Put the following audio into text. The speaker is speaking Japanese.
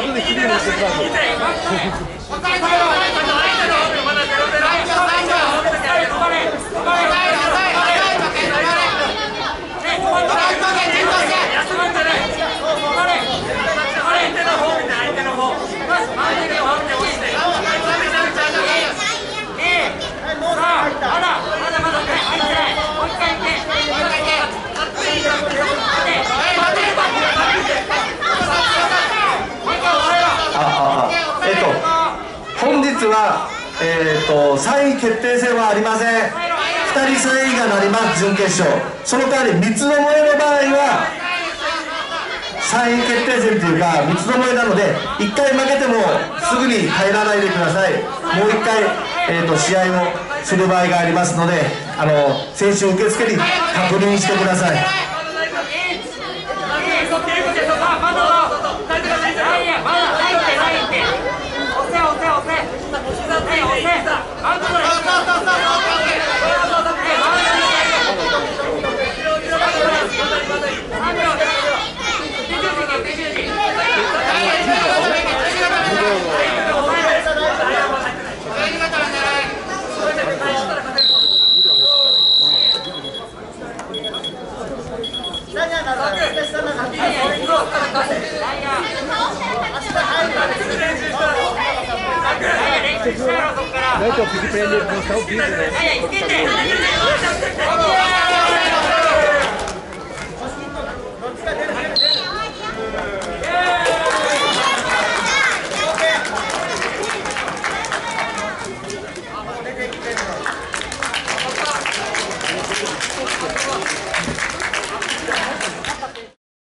後できれいにしてください。は、えーと、3位決定戦はありません。2人3位がなります準決勝。その代わり三つどもえの場合は3位決定戦というか三つどもえなので1回負けてもすぐに入らないでください。もう1回、えーと、試合をする場合がありますのであの選手受付に確認してください。Gracias. Não, que eu pedi pra ele mostrar o vídeo, né?